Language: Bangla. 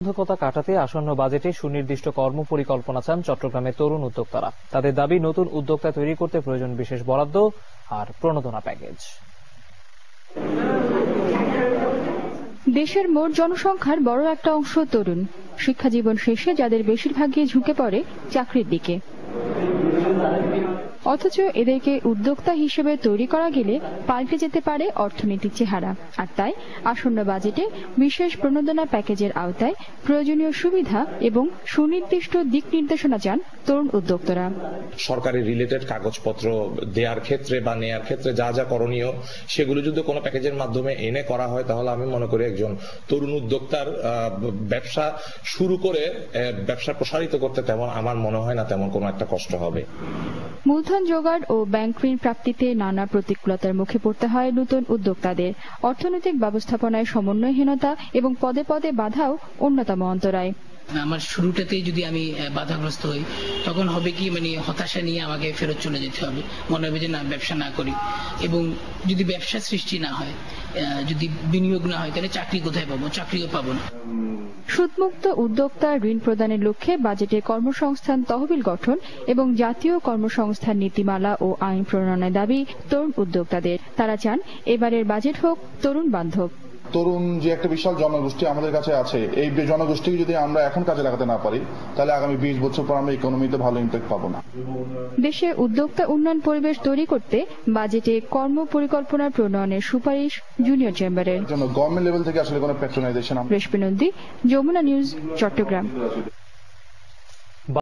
প্রতিবন্ধকতা কাটাতে আসন্ন বাজেটে সুনির্দিষ্ট কর্মপরিকল্পনা চান চট্টগ্রামের তরুণ উদ্যোক্তারা। তাদের দাবি, নতুন উদ্যোক্তা তৈরি করতে প্রয়োজন বিশেষ বরাদ্দ আর প্রণোদনা প্যাকেজ। দেশের মোট জনসংখ্যার বড় একটা অংশ তরুণ। শিক্ষাজীবন শেষে যাদের বেশিরভাগই ঝুঁকে পড়ে চাকরির দিকে। অথচ এদেরকে উদ্যোক্তা হিসেবে তৈরি করা গেলে পাল্টে যেতে পারে অর্থনৈতিক চেহারা। আর তাই আসন্ন বাজেটে বিশেষ প্রণোদনা প্যাকেজের আওতায় প্রয়োজনীয় সুবিধা এবং সুনির্দিষ্ট দিক নির্দেশনা চান তরুণ উদ্যোক্তারা। সরকারি রিলেটেড কাগজপত্র দেওয়ার ক্ষেত্রে বা নেয়ার ক্ষেত্রে যা যা করণীয় সেগুলো যদি কোনো প্যাকেজের মাধ্যমে এনে করা হয় তাহলে আমি মনে করি একজন তরুণ উদ্যোক্তার ব্যবসা শুরু করে ব্যবসা প্রসারিত করতে তেমন আমার মনে হয় না তেমন কোনো একটা কষ্ট হবে। মূলধন জোগাড় ও ব্যাংক ঋণ প্রাপ্তিতে নানা প্রতিকূলতার মুখে পড়তে হয় নতুন উদ্যোক্তাদের। অর্থনৈতিক ব্যবস্থাপনায় সমন্বয়হীনতা এবং পদে পদে বাধাও অন্যতম অন্তরায়। আমার শুরুটাতেই যদি আমি বাধাগ্রস্ত হই, তখন হবে কি মানে হতাশা নিয়ে আমাকে ফেরত চলে যেতে হবে। মনে হবে যে না, ব্যবসা না করি। এবং যদি ব্যবসা সৃষ্টি না হয় যদি বিনিয়োগ না হয়, তাহলে চাকরি কোথায় পাবো? চাকরিও পাবো না। সুদমুক্ত উদ্যোক্তা ঋণ প্রদানের লক্ষ্যে বাজেটে কর্মসংস্থান তহবিল গঠন এবং জাতীয় কর্মসংস্থান নীতিমালা ও আইন প্রণয়নের দাবি তরুণ উদ্যোক্তাদের। তারা চান এবারের বাজেট হোক তরুণ বান্ধব। তরুণ যে একটা বিশাল জনগোষ্ঠী আমাদের কাছে আছে এই জনগোষ্ঠীকে যদি আমরা এখন কাজে লাগাতে না পারি তাহলে আগামী বিশ বছর পর আমরা ইকোনমিতে ভালো ইম্প্যাক্ট পাবো না। দেশে উদ্যোক্তা উন্নয়ন পরিবেশ তৈরি করতে বাজেটে কর্ম পরিকল্পনা প্রণয়নের সুপারিশ জুনিয়র চেম্বারের জন্য গভর্নমেন্ট লেভেল থেকে আসলে কোনো প্যাট্রোনাইজেশন রেশমি নন্দী যমুনা নিউজ চট্টগ্রাম।